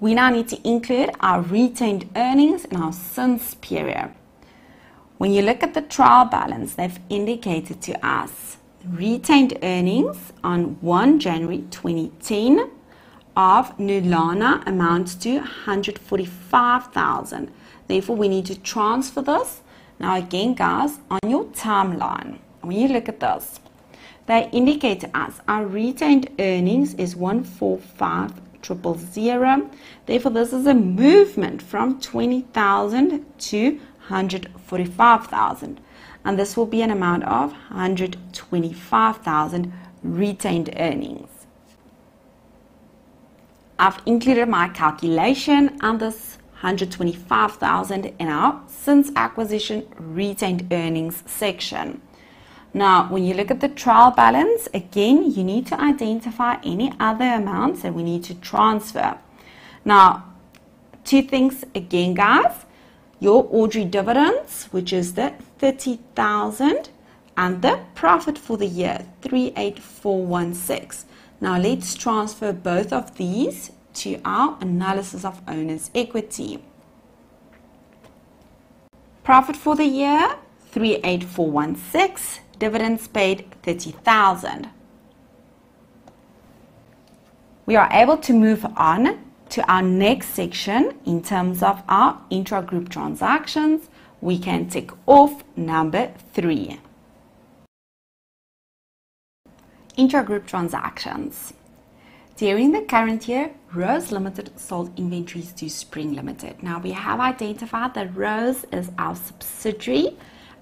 we now need to include our retained earnings in our since period. When you look at the trial balance, they've indicated to us retained earnings on 1 January 2010 of Nulana amounts to 145,000. Therefore, we need to transfer this. Now again, guys, on your timeline, when you look at this, they indicate to us our retained earnings is 145,000. Therefore, this is a movement from 20,000 to 145,000. And this will be an amount of 125,000 retained earnings. I've included my calculation and this 125,000 in our since acquisition retained earnings section. Now, when you look at the trial balance, again, you need to identify any other amounts that we need to transfer. Now, two things again, guys. Your ordinary dividends, which is the 30,000, and the profit for the year, 38416. Now, let's transfer both of these to our analysis of owner's equity. Profit for the year, 38416 dividends paid 30,000. We are able to move on to our next section in terms of our intra-group transactions. We can tick off number three. Intra-group transactions. During the current year, Rose Limited sold inventories to Spring Limited. Now we have identified that Rose is our subsidiary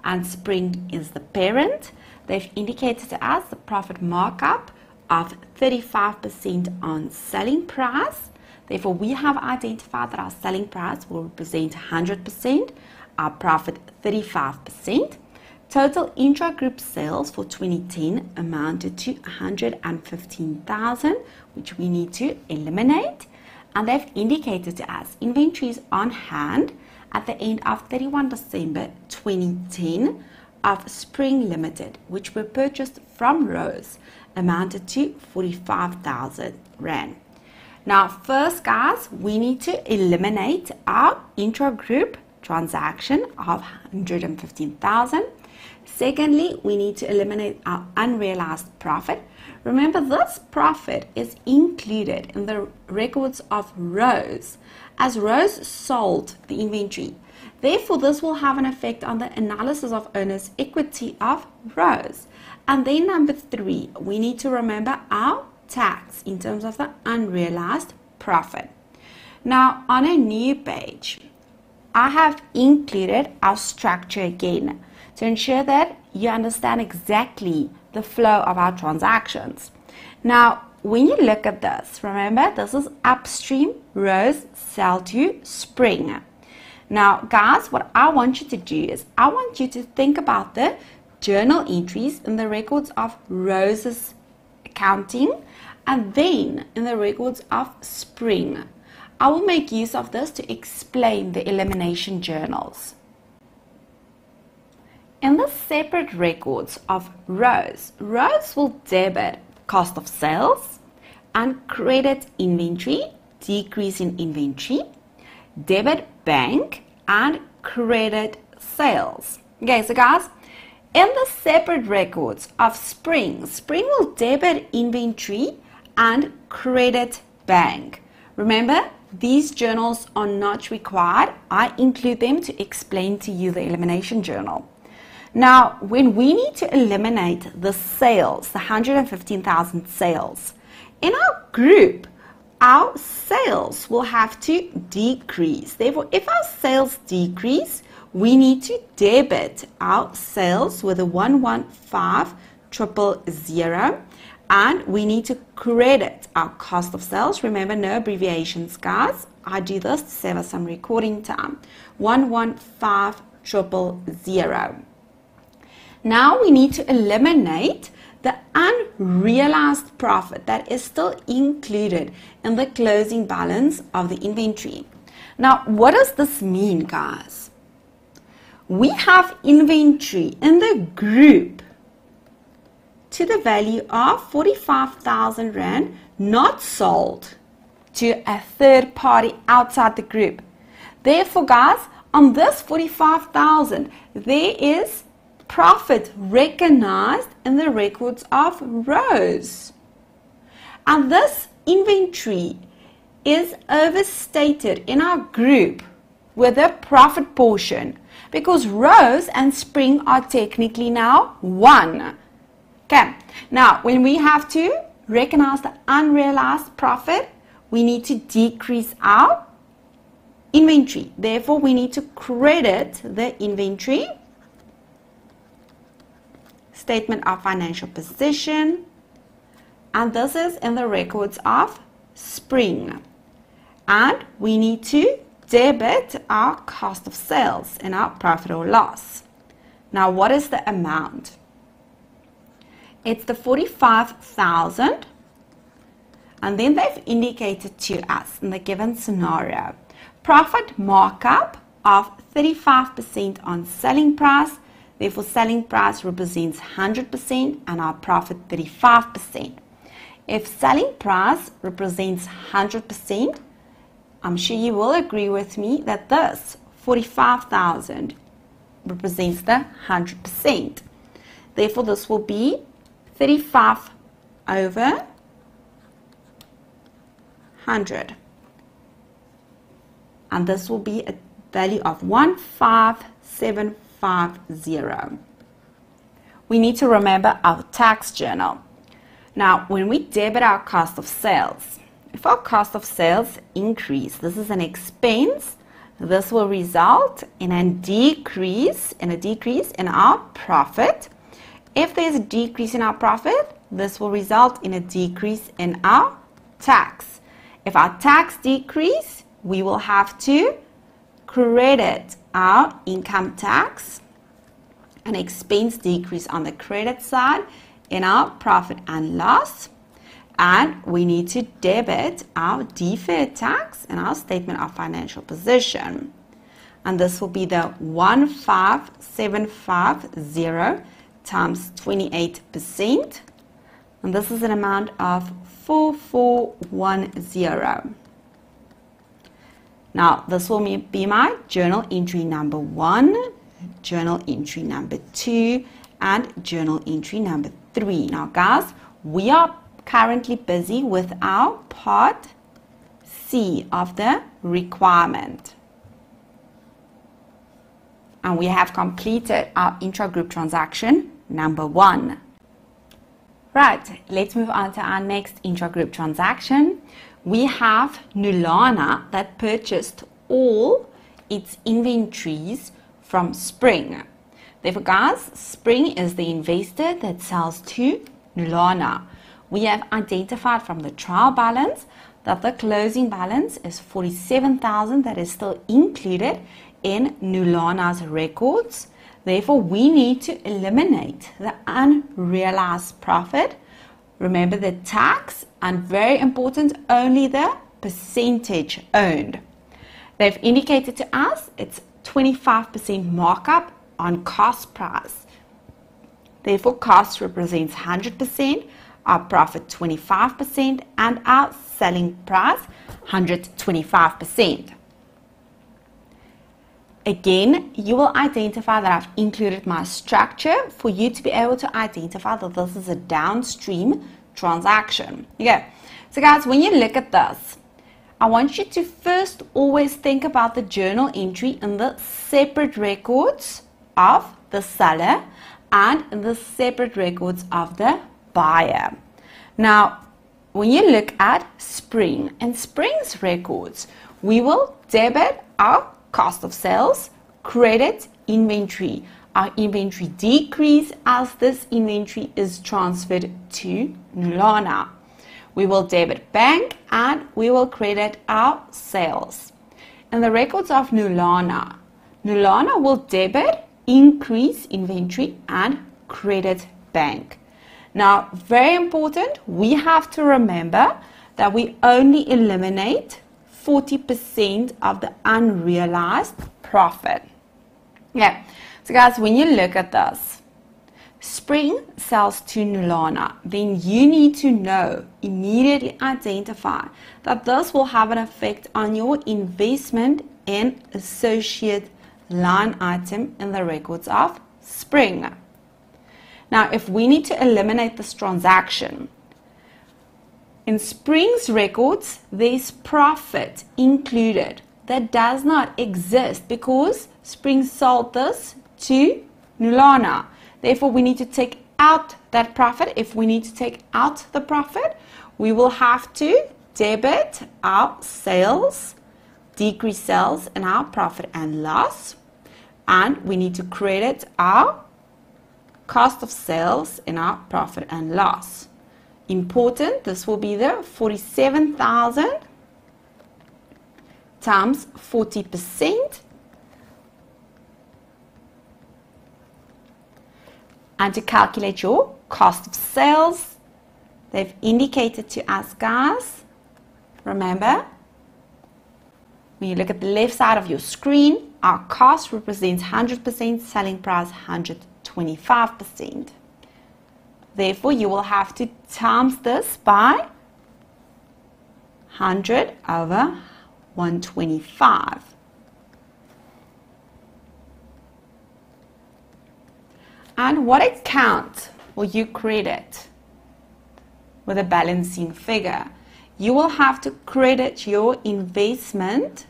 and Spring is the parent. They've indicated to us the profit markup of 35% on selling price. Therefore, we have identified that our selling price will represent 100%, our profit 35%. Total intra-group sales for 2010 amounted to 115,000, which we need to eliminate. And they've indicated to us inventories on hand at the end of 31 December 2010 of Spring Limited, which were purchased from Rose, amounted to 45,000 Rand. Now, first, guys, we need to eliminate our intra-group transaction of 115,000. Secondly, we need to eliminate our unrealized profit. Remember, this profit is included in the records of Rose as Rose sold the inventory. Therefore, this will have an effect on the analysis of owner's equity of Rose. And then number three, we need to remember our tax in terms of the unrealized profit. Now, on a new page, I have included our structure again to ensure that you understand exactly the flow of our transactions. Now, when you look at this, remember this is upstream Rose sell to spring. Now, guys, what I want you to do is I want you to think about the journal entries in the records of Rose's accounting and then in the records of spring. I will make use of this to explain the elimination journals. In the separate records of Rose, Rose will debit cost of sales and credit inventory, decrease in inventory, debit bank, and credit sales. Okay, so guys, in the separate records of Spring, Spring will debit inventory and credit bank. Remember, these journals are not required. I include them to explain to you the elimination journal. Now, when we need to eliminate the sales, the 115,000 sales, in our group, our sales will have to decrease. Therefore, if our sales decrease, we need to debit our sales with a 115000 and we need to credit our cost of sales. Remember, no abbreviations, guys. I do this to save us some recording time. 115000. Now we need to eliminate the unrealized profit that is still included in the closing balance of the inventory. Now, what does this mean, guys? We have inventory in the group to the value of 45,000 Rand not sold to a third party outside the group. Therefore, guys, on this 45,000, there is profit recognized in the records of Rose. And this inventory is overstated in our group with a profit portion because Rose and Spring are technically now one. Okay, now when we have to recognize the unrealized profit, we need to decrease our inventory. Therefore, we need to credit the inventory statement of financial position and this is in the records of spring and we need to debit our cost of sales in our profit or loss. Now what is the amount? It's the 45,000 and then they've indicated to us in the given scenario profit markup of 35% on selling price therefore selling price represents 100% and our profit 35% if selling price represents 100% I'm sure you will agree with me that this 45,000 represents the 100%. Therefore, this will be 35 over 100. And this will be a value of 15750. We need to remember our tax journal. Now, when we debit our cost of sales, if our cost of sales increase, this is an expense, this will result in a decrease in a decrease in our profit. If there's a decrease in our profit, this will result in a decrease in our tax. If our tax decrease, we will have to credit our income tax. An expense decrease on the credit side in our profit and loss and we need to debit our deferred tax in our statement of financial position. And this will be the 15750 times 28%. And this is an amount of 4410. Now, this will be my journal entry number one, journal entry number two, and journal entry number three. Now, guys, we are currently busy with our part C of the requirement. And we have completed our intra-group transaction number one. Right, let's move on to our next intra-group transaction. We have Nulana that purchased all its inventories from Spring. Therefore, guys, Spring is the investor that sells to Nulana we have identified from the trial balance that the closing balance is 47,000 that is still included in Nulana's records. Therefore, we need to eliminate the unrealized profit. Remember the tax and very important, only the percentage owned. They've indicated to us it's 25% markup on cost price. Therefore, cost represents 100%, our profit 25% and our selling price 125%. Again, you will identify that I've included my structure for you to be able to identify that this is a downstream transaction. Okay, so guys, when you look at this, I want you to first always think about the journal entry in the separate records of the seller and in the separate records of the buyer. Now, when you look at Spring and Spring's records, we will debit our cost of sales, credit inventory. Our inventory decrease as this inventory is transferred to Nulana. We will debit bank and we will credit our sales. In the records of Nulana, Nulana will debit increase inventory and credit bank. Now, very important, we have to remember that we only eliminate 40% of the unrealized profit. Yeah, so guys, when you look at this, Spring sells to Nulana, then you need to know, immediately identify that this will have an effect on your investment and associate line item in the records of Spring. Now, if we need to eliminate this transaction, in Spring's records, there's profit included that does not exist because Spring sold this to Nulana. Therefore, we need to take out that profit. If we need to take out the profit, we will have to debit our sales, decrease sales and our profit and loss. And we need to credit our cost of sales in our profit and loss. Important, this will be the 47,000 times 40% and to calculate your cost of sales they've indicated to us guys remember when you look at the left side of your screen our cost represents 100% selling price 125% therefore you will have to times this by 100 over 125 And what account will you credit with a balancing figure? You will have to credit your investment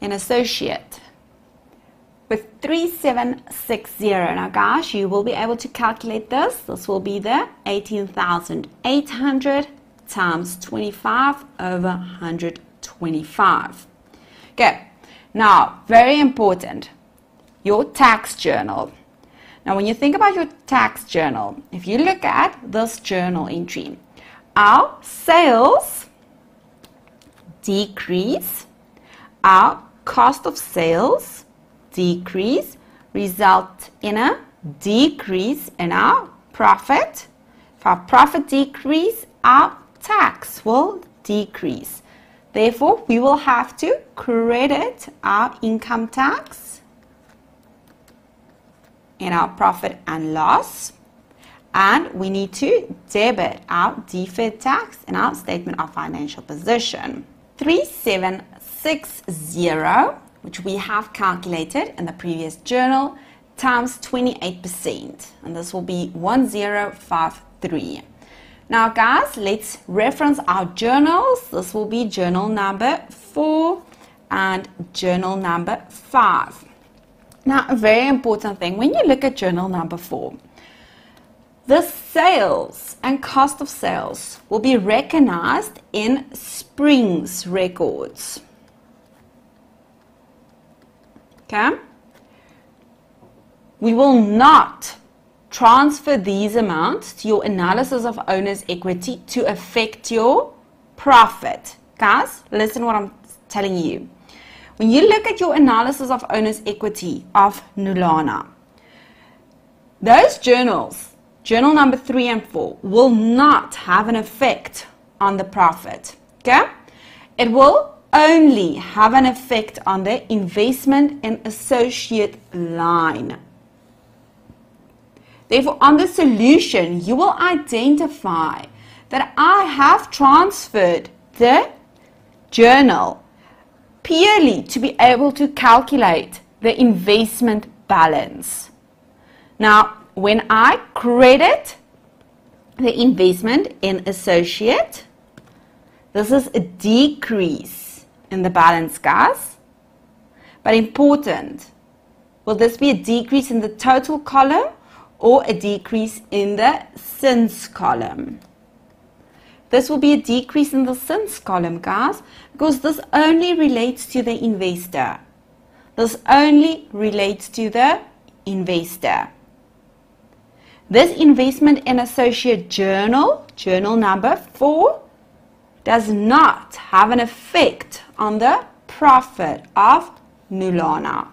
in associate with 3760. Now guys, you will be able to calculate this. This will be the 18,800 times 25 over 125. Okay, now very important, your tax journal. Now, when you think about your tax journal, if you look at this journal entry, our sales decrease, our cost of sales decrease, result in a decrease in our profit. If our profit decrease, our tax will decrease. Therefore, we will have to credit our income tax in our profit and loss. And we need to debit our deferred tax in our statement of financial position. 3760, which we have calculated in the previous journal, times 28%. And this will be 1053. Now, guys, let's reference our journals. This will be journal number four and journal number five. Now, a very important thing when you look at journal number four, the sales and cost of sales will be recognized in Springs records. Okay? We will not transfer these amounts to your analysis of owner's equity to affect your profit. Guys, listen what I'm telling you. When you look at your analysis of owner's equity of Nulana, those journals, journal number three and four, will not have an effect on the profit. Okay? It will only have an effect on the investment and associate line. Therefore, on the solution, you will identify that I have transferred the journal purely to be able to calculate the investment balance. Now, when I credit the investment in associate, this is a decrease in the balance, guys. But important, will this be a decrease in the total column or a decrease in the since column? This will be a decrease in the since column, guys, because this only relates to the investor. This only relates to the investor. This investment in associate journal, journal number four, does not have an effect on the profit of Nulana.